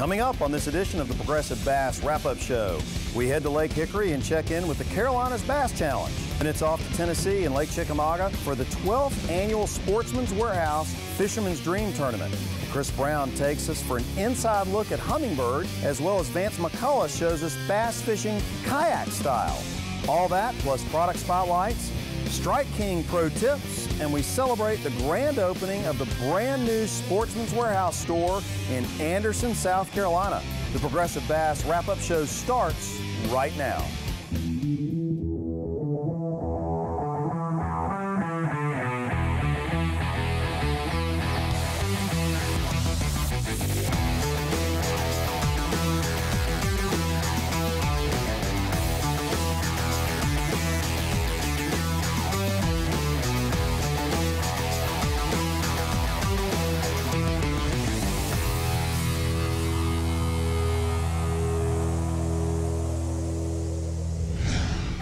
Coming up on this edition of the Progressive Bass Wrap-Up Show, we head to Lake Hickory and check in with the Carolinas Bass Challenge. And it's off to Tennessee and Lake Chickamauga for the 12th annual Sportsman's Warehouse Fisherman's Dream Tournament. Chris Brown takes us for an inside look at Humminbird, as well as Vance McCullough shows us bass fishing kayak style. All that plus product spotlights, Strike King pro tips, and we celebrate the grand opening of the brand new Sportsman's Warehouse store in Anderson, South Carolina. The Progressive Bass wrap-up show starts right now.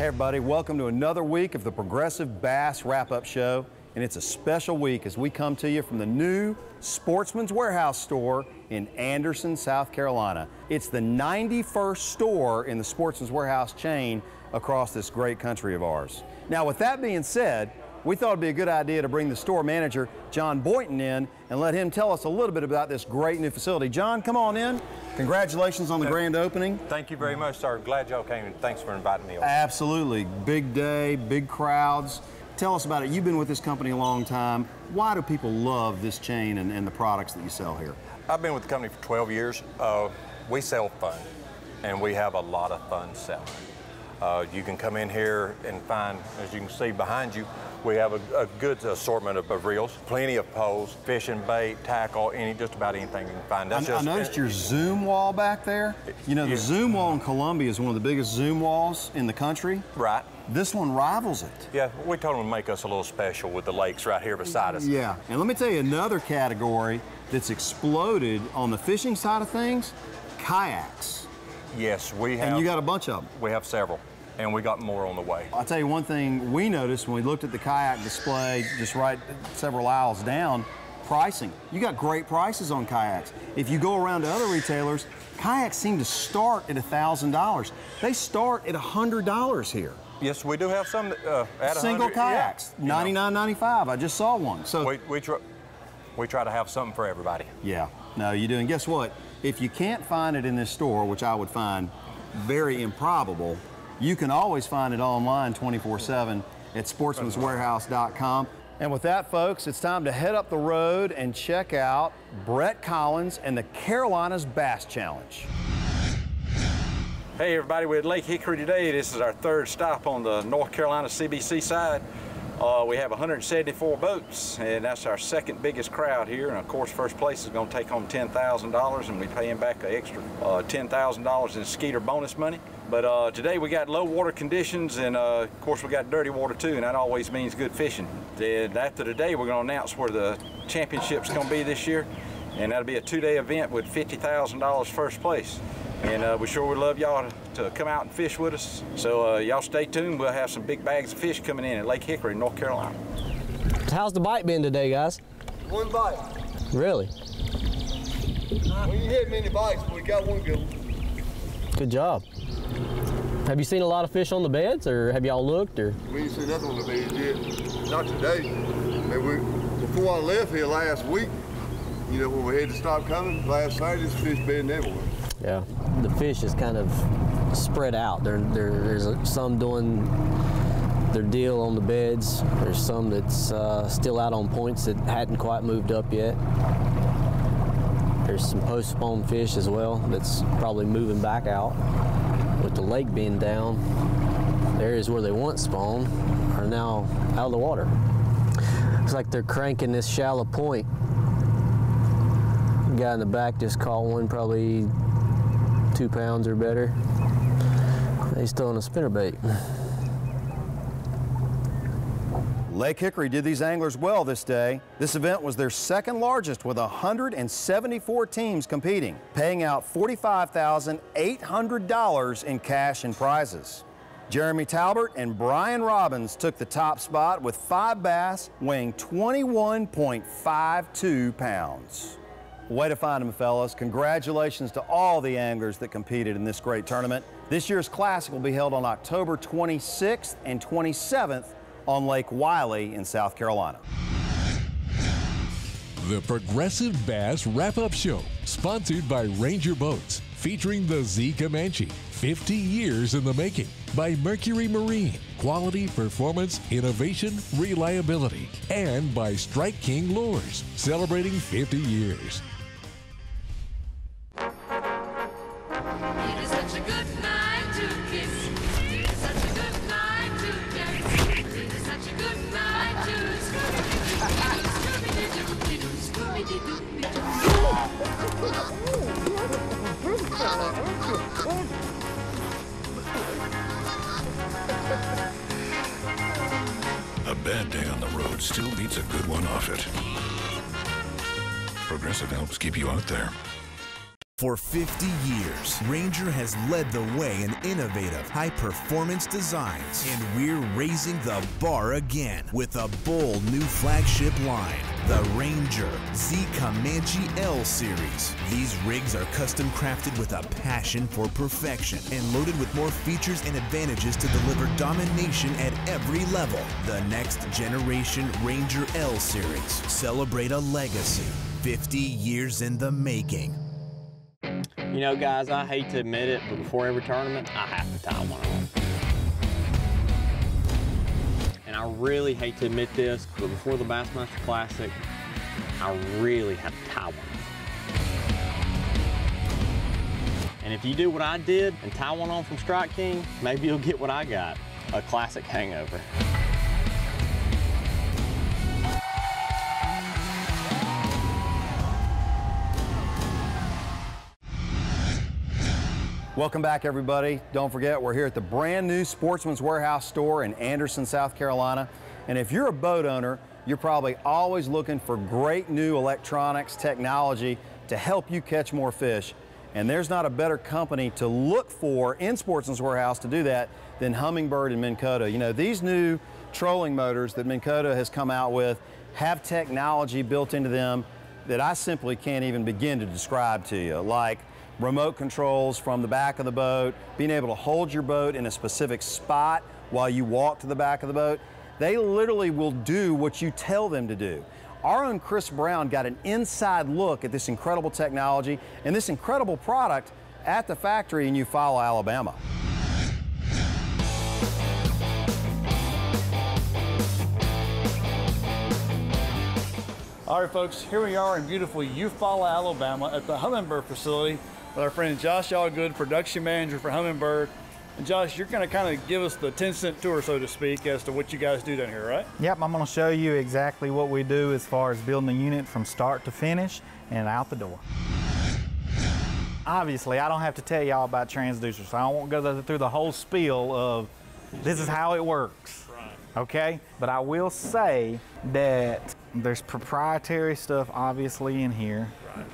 Everybody, welcome to another week of the Progressive Bass Wrap-Up Show. And it's a special week as we come to you from the new Sportsman's Warehouse store in Anderson, South Carolina. It's the 91st store in the Sportsman's Warehouse chain across this great country of ours. Now with that being said, we thought it'd be a good idea to bring the store manager, John Boynton, in and let him tell us a little bit about this great new facility. John, come on in. Congratulations on the grand opening. Thank you very much, sir. Glad y'all came and thanks for inviting me. Absolutely. Big day, big crowds. Tell us about it. You've been with this company a long time. Why do people love this chain and, and the products that you sell here? I've been with the company for 12 years. Uh, we sell fun, and we have a lot of fun selling. Uh, you can come in here and find, as you can see behind you, we have a, a good assortment of, of, reels, plenty of poles, fishing bait, tackle, any just about anything you can find. That's I, just, I noticed your zoom wall back there. You know, the yeah. zoom wall in Columbia is one of the biggest zoom walls in the country. Right. This one rivals it. Yeah, we told them to make us a little special with the lakes right here beside us. Yeah, and let me tell you another category that's exploded on the fishing side of things, kayaks. Yes, we have. And you got a bunch of them. We have several and we got more on the way. I'll tell you one thing we noticed when we looked at the kayak display just right several aisles down, pricing. You got great prices on kayaks. If you go around to other retailers, kayaks seem to start at $1,000. They start at $100 here. Yes, we do have some uh, at Single kayaks, yeah, $99.95. I just saw one. So we, we, try, we try to have something for everybody. Yeah, no, you do. And guess what? If you can't find it in this store, which I would find very improbable, you can always find it online 24-7 at sportsmanswarehouse.com. And with that, folks, it's time to head up the road and check out Brett Collins and the Carolinas Bass Challenge. Hey everybody, we're at Lake Hickory today. This is our third stop on the North Carolina CBC side. Uh, we have 174 boats, and that's our second biggest crowd here. And of course, first place is going to take home $10,000, and we pay him back an extra uh, $10,000 in Skeeter bonus money. But uh, today we got low water conditions, and uh, of course we got dirty water too, and that always means good fishing. Then after today, we're going to announce where the championship's going to be this year, and that'll be a two-day event with $50,000 first place. And uh, we sure would love y'all to, to, come out and fish with us. So uh, y'all stay tuned. We'll have some big bags of fish coming in at Lake Hickory, North Carolina. How's the bite been today, guys? One bite. Really? We didn't hit many bites, but we got one good Good job. Have you seen a lot of fish on the beds, or have y'all looked, or? We ain't seen nothing on the beds yet. Not today. I we, before I left here last week, you know, when we had to stop coming, last Saturday, this fish bedding everywhere. Yeah, the fish is kind of spread out. There, there, there's some doing their deal on the beds. There's some that's uh, still out on points that hadn't quite moved up yet. There's some post-spawn fish as well that's probably moving back out. With the lake being down, areas where they once spawned are now out of the water. It's like they're cranking this shallow point. The guy in the back just caught one probably two pounds or better. He's still on a spinnerbait. Lake Hickory did these anglers well this day. This event was their second largest with 174 teams competing, paying out $45,800 in cash and prizes. Jeremy Talbert and Brian Robbins took the top spot with five bass weighing 21.52 pounds. Way to find them, fellas. Congratulations to all the anglers that competed in this great tournament. This year's Classic will be held on October 26th and 27th on Lake Wylie in South Carolina. The Progressive Bass Wrap Up Show, sponsored by Ranger Boats, featuring the Z Comanche, 50 years in the making, by Mercury Marine, quality, performance, innovation, reliability, and by Strike King Lures, celebrating 50 years. High performance designs, and we're raising the bar again with a bold new flagship line, the Ranger Z Comanche L Series. These rigs are custom crafted with a passion for perfection and loaded with more features and advantages to deliver domination at every level. The next generation Ranger L Series. Celebrate a legacy 50 years in the making. You know, guys, I hate to admit it, but before every tournament, I have to tie one on. And I really hate to admit this, but before the Bassmaster Classic, I really have to tie one on. And if you do what I did and tie one on from Strike King, maybe you'll get what I got, a classic hangover. Welcome back, everybody. Don't forget, we're here at the brand new Sportsman's Warehouse store in Anderson, South Carolina. And if you're a boat owner, you're probably always looking for great new electronics technology to help you catch more fish. And there's not a better company to look for in Sportsman's Warehouse to do that than Humminbird and Minn Kota. You know, these new trolling motors that Minn Kota has come out with have technology built into them that I simply can't even begin to describe to you, like remote controls from the back of the boat, being able to hold your boat in a specific spot while you walk to the back of the boat. They literally will do what you tell them to do. Our own Chris Brown got an inside look at this incredible technology and this incredible product at the factory in Eufaula, Alabama. All right, folks, here we are in beautiful Eufaula, Alabama at the Humminbird facility with our friend Josh Allgood, production manager for Humminbird. And Josh, you're going to kind of give us the 10 cent tour, so to speak, as to what you guys do down here, right? Yep, I'm going to show you exactly what we do as far as building the unit from start to finish and out the door. Obviously, I don't have to tell y'all about transducers, so I won't go through the whole spiel of this is how it works. Okay? But I will say that there's proprietary stuff obviously in here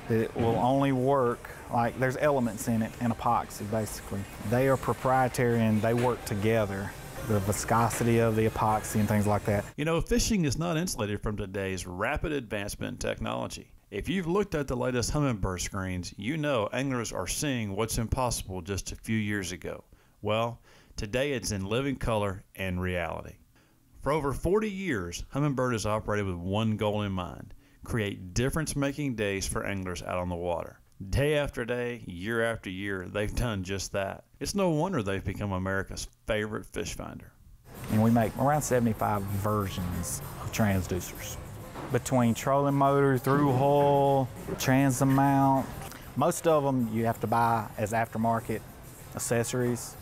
that will only work like there's elements in it and epoxy basically. They are proprietary and they work together. The viscosity of the epoxy and things like that. You know, fishing is not insulated from today's rapid advancement in technology. If you've looked at the latest Humminbird screens, you know anglers are seeing what's impossible just a few years ago. Well, today it's in living color and reality. For over 40 years, Humminbird has operated with one goal in mind create difference making days for anglers out on the water. Day after day, year after year, they've done just that. It's no wonder they've become America's favorite fish finder. And we make around 75 versions of transducers. Between trolling motor, through hull, transom mount, most of them you have to buy as aftermarket accessories,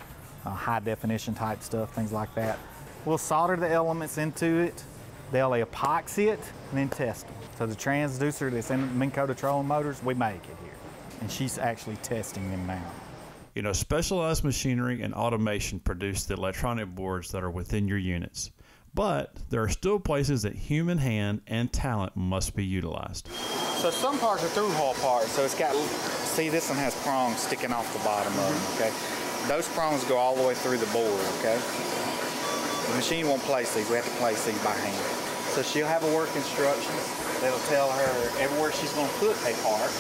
uh, high definition type stuff, things like that. We'll solder the elements into it, they'll epoxy it, and then test them. So the transducer that's in Minn Kota trolling motors, we make it here. And she's actually testing them now. You know, specialized machinery and automation produce the electronic boards that are within your units. But there are still places that human hand and talent must be utilized. So some parts are through hull parts. So it's got, see this one has prongs sticking off the bottom of them, okay? Those prongs go all the way through the board, okay? The machine won't place these, we have to place these by hand. So she'll have a work instructions. that'll tell her everywhere she's going to put a part.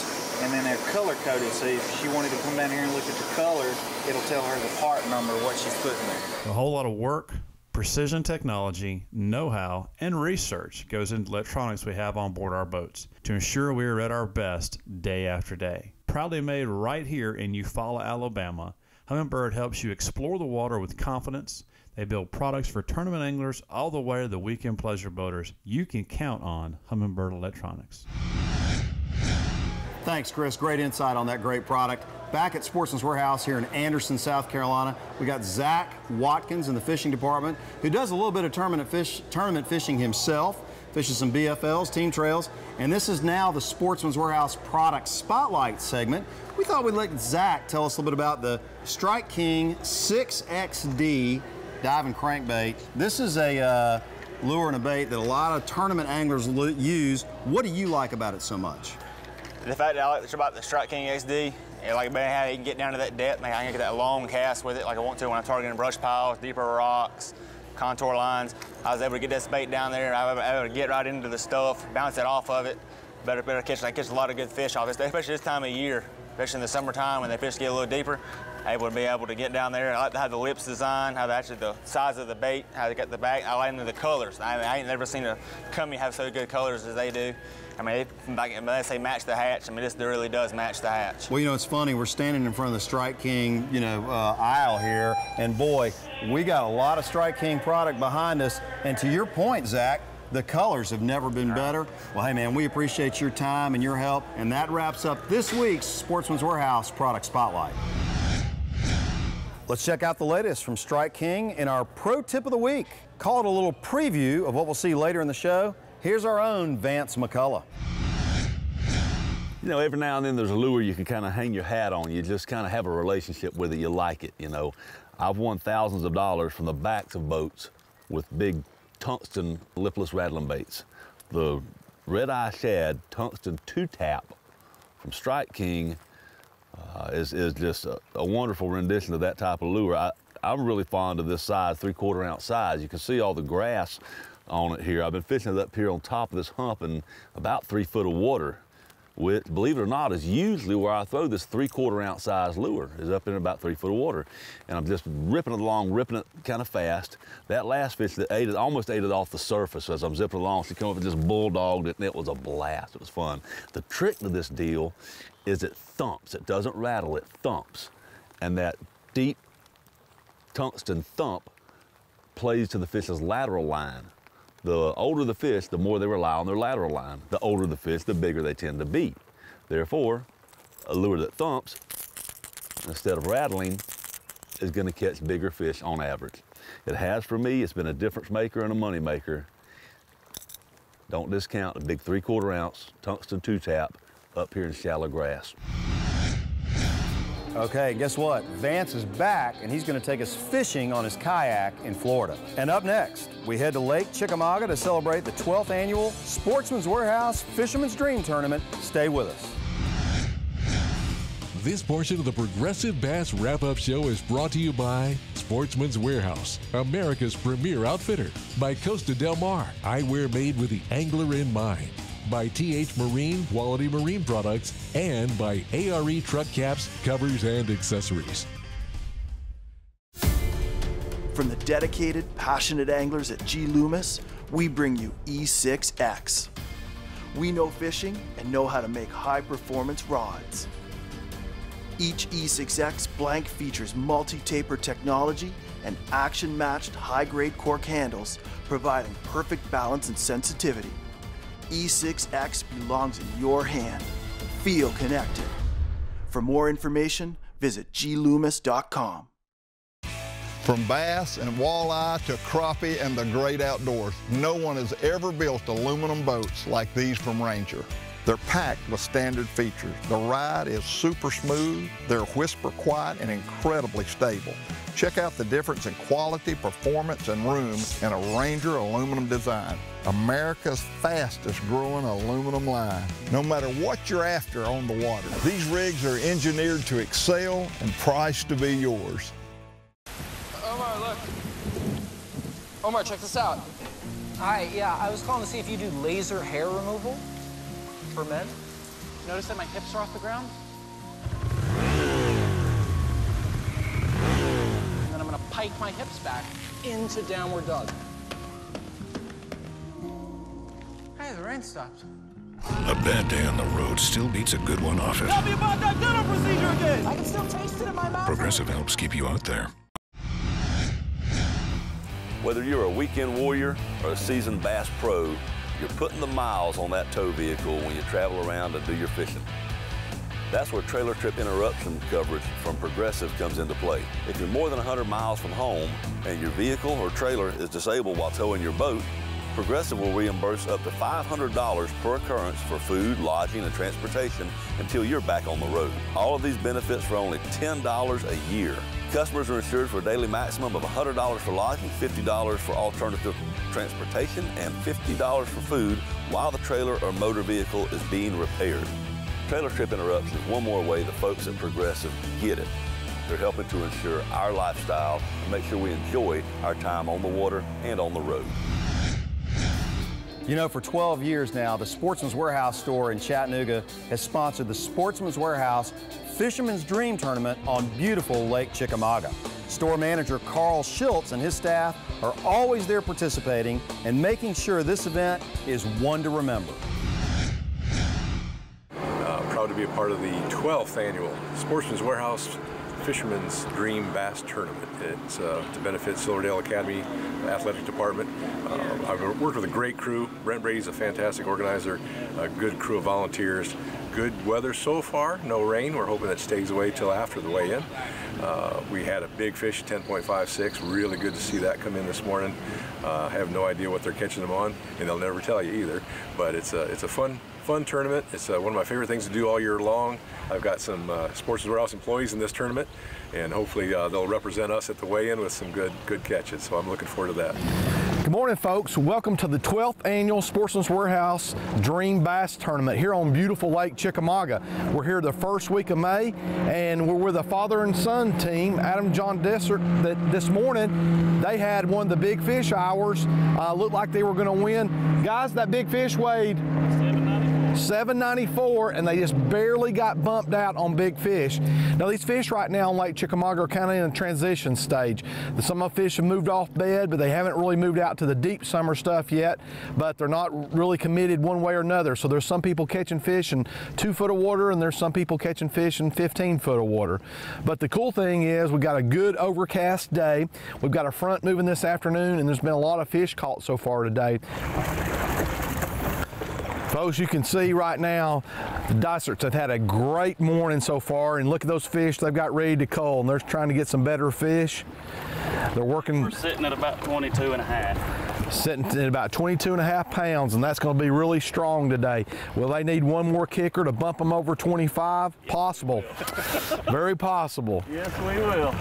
And then they're color coded, so if she wanted to come down here and look at the color, it'll tell her the part number, what she's putting there. A whole lot of work, precision technology, know how, and research goes into electronics we have on board our boats to ensure we are at our best day after day. Proudly made right here in Eufaula, Alabama, Humminbird helps you explore the water with confidence. They build products for tournament anglers all the way to the weekend pleasure boaters. You can count on Humminbird Electronics. Thanks, Chris. Great insight on that great product. Back at Sportsman's Warehouse here in Anderson, South Carolina, we got Zach Watkins in the fishing department, who does a little bit of tournament fish, tournament fishing himself, fishes some BFLs, team trails, and this is now the Sportsman's Warehouse product spotlight segment. We thought we'd let Zach tell us a little bit about the Strike King 6XD diving crankbait. This is a uh, lure and a bait that a lot of tournament anglers use. What do you like about it so much? The fact that I like about the Strike King XD, and like man, how you can get down to that depth, man, I can get that long cast with it like I want to when I'm targeting brush piles, deeper rocks, contour lines. I was able to get this bait down there. I was able to get right into the stuff, bounce it off of it. Better, better catch. I catch a lot of good fish off this, especially this time of year, especially in the summertime when the fish get a little deeper. Able to be able to get down there. I like how the lips design, how the, actually the size of the bait, how they got the back. I like the colors. I, I ain't never seen a company have so good colors as they do. I mean, they, like, when they say match the hatch. I mean, this really does match the hatch. Well, you know, it's funny. We're standing in front of the Strike King, you know, uh, aisle here, and boy, we got a lot of Strike King product behind us. And to your point, Zach, the colors have never been better. Well, hey, man, we appreciate your time and your help. And that wraps up this week's Sportsman's Warehouse Product Spotlight. Let's check out the latest from Strike King in our Pro Tip of the Week. Call it a little preview of what we'll see later in the show. Here's our own Vance McCullough. You know, every now and then there's a lure you can kind of hang your hat on. You just kind of have a relationship with it. You like it, you know. I've won thousands of dollars from the backs of boats with big tungsten lipless rattling baits. The red eye shad tungsten two tap from Strike King uh, is, is just a, a wonderful rendition of that type of lure. I, I'm really fond of this size, three quarter ounce size. You can see all the grass on it here. I've been fishing it up here on top of this hump in about three foot of water which, believe it or not, is usually where I throw this three quarter ounce size lure, is up in about three foot of water. And I'm just ripping it along, ripping it kind of fast. That last fish that ate it, almost ate it off the surface as I'm zipping along. She came up and just bulldogged it, and it was a blast. It was fun. The trick to this deal is it thumps. It doesn't rattle, it thumps. And that deep tungsten thump plays to the fish's lateral line. The older the fish, the more they rely on their lateral line. The older the fish, the bigger they tend to be. Therefore, a lure that thumps, instead of rattling, is going to catch bigger fish on average. It has for me, it's been a difference maker and a money maker. Don't discount a big three quarter ounce tungsten two tap up here in shallow grass. Okay, guess what? Vance is back and he's going to take us fishing on his kayak in Florida. And up next, we head to Lake Chickamauga to celebrate the 12th annual Sportsman's Warehouse Fisherman's Dream Tournament. Stay with us. This portion of the Progressive Bass Wrap Up Show is brought to you by Sportsman's Warehouse, America's premier outfitter, by Costa Del Mar, eyewear made with the angler in mind, by TH Marine Quality Marine Products, and by ARE Truck Caps, Covers, and Accessories. From the dedicated, passionate anglers at G Loomis, we bring you E6X. We know fishing and know how to make high performance rods. Each E6X blank features multi taper technology and action matched high grade cork handles, providing perfect balance and sensitivity. E6X belongs in your hand. Feel connected. For more information, visit gloomis.com. From bass and walleye to crappie and the great outdoors, no one has ever built aluminum boats like these from Ranger. They're packed with standard features. The ride is super smooth, they're whisper quiet and incredibly stable. Check out the difference in quality, performance, and room in a Ranger aluminum design. America's fastest growing aluminum line. No matter what you're after on the water, these rigs are engineered to excel and priced to be yours. Omar, look. Omar, check this out. Hi, yeah, I was calling to see if you do laser hair removal for men. Notice that my hips are off the ground? Pike my hips back into downward dog. Hey, the rain stopped. A bad day on the road still beats a good one off it. Tell me about that dental procedure again! I can still taste it in my mouth. Progressive helps keep you out there. Whether you're a weekend warrior or a seasoned bass pro, you're putting the miles on that tow vehicle when you travel around to do your fishing. That's where trailer trip interruption coverage from Progressive comes into play. If you're more than 100 miles from home and your vehicle or trailer is disabled while towing your boat, Progressive will reimburse up to $500 per occurrence for food, lodging, and transportation until you're back on the road. All of these benefits for only $10 a year. Customers are insured for a daily maximum of $100 for lodging, $50 for alternative transportation, and $50 for food while the trailer or motor vehicle is being repaired. Trailer trip interruption is one more way the folks at Progressive get it. They're helping to ensure our lifestyle and make sure we enjoy our time on the water and on the road. You know, for 12 years now, the Sportsman's Warehouse store in Chattanooga has sponsored the Sportsman's Warehouse Fisherman's Dream Tournament on beautiful Lake Chickamauga. Store manager Carl Schultz and his staff are always there participating and making sure this event is one to remember. To be a part of the 12th annual Sportsman's Warehouse Fisherman's Dream Bass Tournament. It's uh, to benefit Silverdale Academy Athletic Department. Uh, I've worked with a great crew. Brent Brady's a fantastic organizer, a good crew of volunteers. Good weather so far, no rain. We're hoping it stays away till after the weigh-in. Uh, we had a big fish, 10.56. Really good to see that come in this morning. Uh, I have no idea what they're catching them on, and they'll never tell you either. But it's a it's a fun fun tournament. It's uh, one of my favorite things to do all year long. I've got some uh, Sports Warehouse employees in this tournament, and hopefully uh, they'll represent us at the weigh-in with some good good catches. So I'm looking forward to that. Good morning, folks. Welcome to the 12th annual Sportsman's Warehouse Dream Bass Tournament here on beautiful Lake Chickamauga. We're here the first week of May, and we're with a father and son team, Adam John Dysart, that this morning they had one of the big fish hours. Uh, looked like they were going to win. Guys, that big fish weighed 794 and they just barely got bumped out on big fish. Now these fish right now on Lake Chickamauga are kind of in a transition stage. Some of the fish have moved off bed, but they haven't really moved out to the deep summer stuff yet, but they're not really committed one way or another. So there's some people catching fish in two foot of water and there's some people catching fish in 15 foot of water. But the cool thing is we've got a good overcast day. We've got a front moving this afternoon and there's been a lot of fish caught so far today. Folks, you can see right now the Dysarts have had a great morning so far, and look at those fish they've got ready to cull, and they're trying to get some better fish. They're working. We're sitting at about 22 and a half. Sitting at about 22 and a half pounds, and that's going to be really strong today. Will they need one more kicker to bump them over 25? Possible. Very possible. Yes, we will.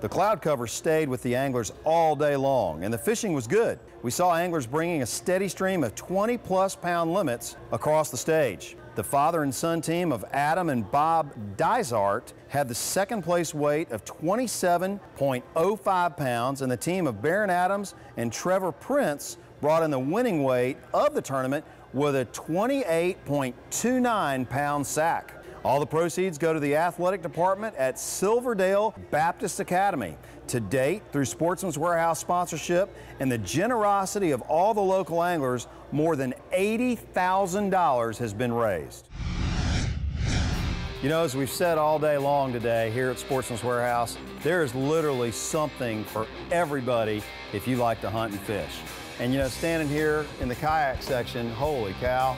The cloud cover stayed with the anglers all day long, and the fishing was good. We saw anglers bringing a steady stream of 20 plus pound limits across the stage. The father and son team of Adam and Bob Dysart had the second place weight of 27.05 pounds, and the team of Baron Adams and Trevor Prince brought in the winning weight of the tournament with a 28.29 pound sack. All the proceeds go to the athletic department at Silverdale Baptist Academy. To date, through Sportsman's Warehouse sponsorship and the generosity of all the local anglers, more than $80,000 has been raised. You know, as we've said all day long today here at Sportsman's Warehouse, there is literally something for everybody if you like to hunt and fish. And you know, standing here in the kayak section, holy cow,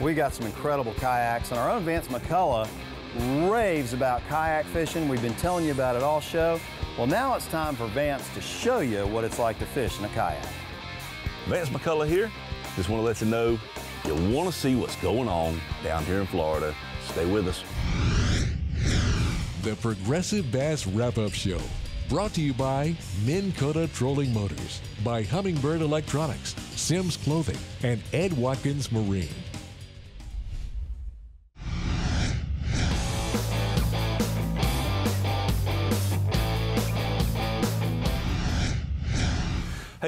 we got some incredible kayaks, and our own Vance McCullough raves about kayak fishing. We've been telling you about it all show. Well, now it's time for Vance to show you what it's like to fish in a kayak. Vance McCullough here. Just want to let you know you want to see what's going on down here in Florida. Stay with us. The Progressive Bass Wrap Up Show. Brought to you by Minn Kota Trolling Motors, by Humminbird Electronics, Simms Clothing, and Ed Watkins Marine.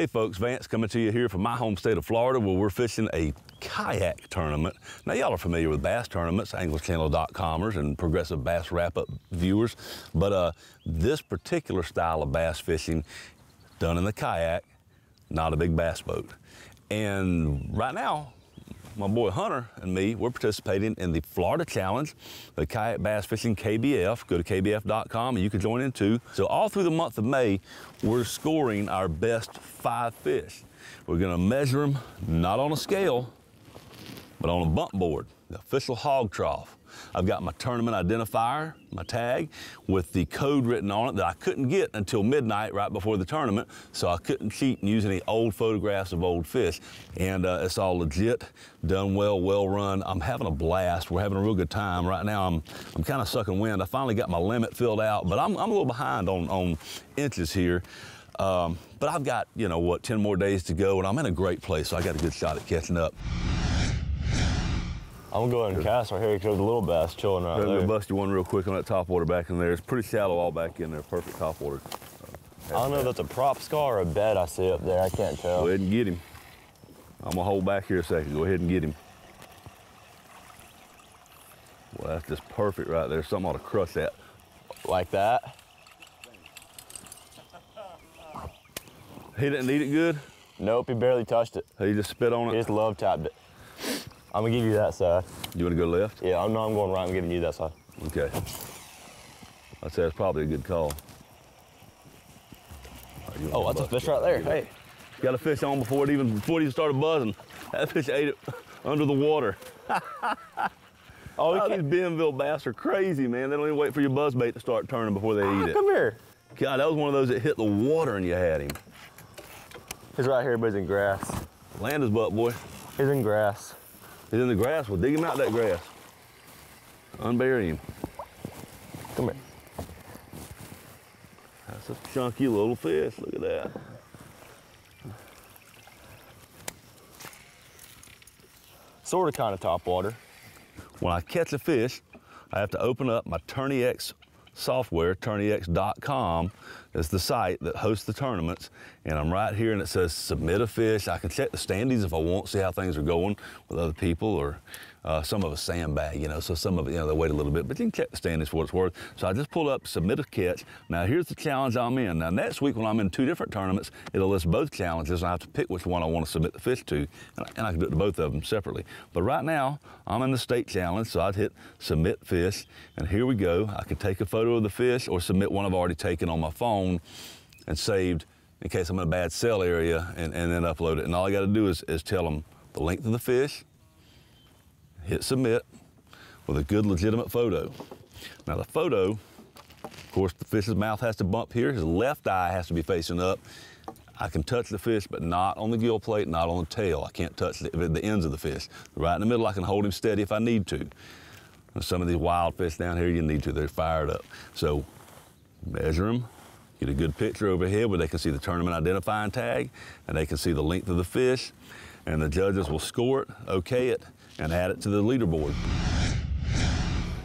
Hey folks, Vance coming to you here from my home state of Florida where we're fishing a kayak tournament. Now y'all are familiar with bass tournaments, anglerchannel.comers and progressive bass wrap-up viewers, but uh, this particular style of bass fishing done in the kayak, not a big bass boat. And right now, my boy Hunter and me, we're participating in the Florida Challenge, the Kayak Bass Fishing KBF. Go to kbf.com and you can join in too. So all through the month of May, we're scoring our best five fish. We're gonna measure them, not on a scale, but on a bump board, the official hog trough. I've got my tournament identifier, my tag, with the code written on it that I couldn't get until midnight right before the tournament, so I couldn't cheat and use any old photographs of old fish. And uh, it's all legit, done well, well run. I'm having a blast. We're having a real good time. Right now, I'm, I'm kind of sucking wind. I finally got my limit filled out, but I'm, I'm a little behind on, on inches here. Um, but I've got, you know, what, 10 more days to go, and I'm in a great place, so I got a good shot at catching up. I'm gonna go ahead and cast right here because the little bass chilling right there. bust you one real quick on that top water back in there. It's pretty shallow all back in there, perfect top water. I don't know if that's a prop scar or a bed I see up there. I can't tell. Go ahead and get him. I'm gonna hold back here a second. Go ahead and get him. Well, that's just perfect right there. Something ought to crush that. Like that? He didn't eat it good? Nope, he barely touched it. He just spit on it? He just love tapped it. I'm gonna give you that side. You wanna go left? Yeah, I'm no, I'm going right. I'm giving you that side. Okay. I'd say that's probably a good call. Oh, that's a fish right there. Hey. Got a fish on before it even before it even started buzzing. That fish ate it under the water. oh, oh these Benville bass are crazy, man. They don't even wait for your buzz bait to start turning before they ah, eat it. Come here. God, that was one of those that hit the water and you had him. He's right here, but he's in grass. Land his butt, boy. He's in grass. He's in the grass. We'll dig him out that grass. Unbury him. Come here. That's a chunky little fish. Look at that. Sort of kind of top water. When I catch a fish, I have to open up my TourneyX software, tourneyx.com is the site that hosts the tournaments. And I'm right here and it says submit a fish. I can check the standings if I want, see how things are going with other people or uh, some of a sandbag, you know, so some of it, you know, they wait a little bit, but you can check the standings for what it's worth. So I just pulled up submit a catch. Now here's the challenge I'm in. Now next week when I'm in two different tournaments, it'll list both challenges and I have to pick which one I want to submit the fish to. And I, and I can do it to both of them separately. But right now, I'm in the state challenge, so I'd hit submit fish. And here we go. I can take a photo of the fish or submit one I've already taken on my phone and saved in case I'm in a bad cell area and, and then upload it. And all I got to do is, is tell them the length of the fish, hit submit with a good legitimate photo. Now the photo, of course the fish's mouth has to bump here, his left eye has to be facing up. I can touch the fish, but not on the gill plate, not on the tail. I can't touch the, the ends of the fish. Right in the middle, I can hold him steady if I need to. Some of these wild fish down here, you need to, they're fired up. So measure them, get a good picture overhead where they can see the tournament identifying tag and they can see the length of the fish and the judges will score it, okay it, and add it to the leaderboard.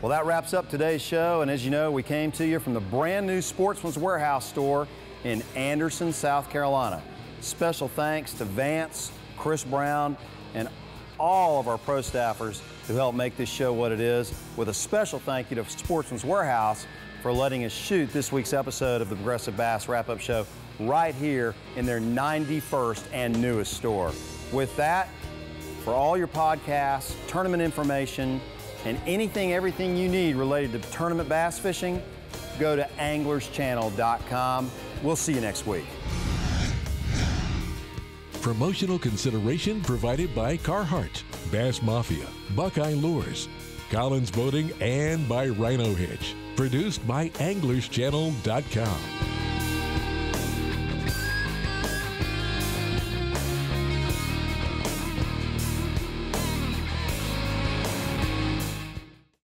Well, that wraps up today's show. And as you know, we came to you from the brand new Sportsman's Warehouse store in Anderson, South Carolina. Special thanks to Vance, Chris Brown, and all of our pro staffers who helped make this show what it is, with a special thank you to Sportsman's Warehouse for letting us shoot this week's episode of the Progressive Bass Wrap Up Show right here in their 91st and newest store. With that, for all your podcasts, tournament information, and anything, everything you need related to tournament bass fishing, go to anglerschannel.com. We'll see you next week. Promotional consideration provided by Carhartt, Bass Mafia, Buckeye Lures, Collins Boating, and by Rhino Hitch. Produced by AnglersChannel.com.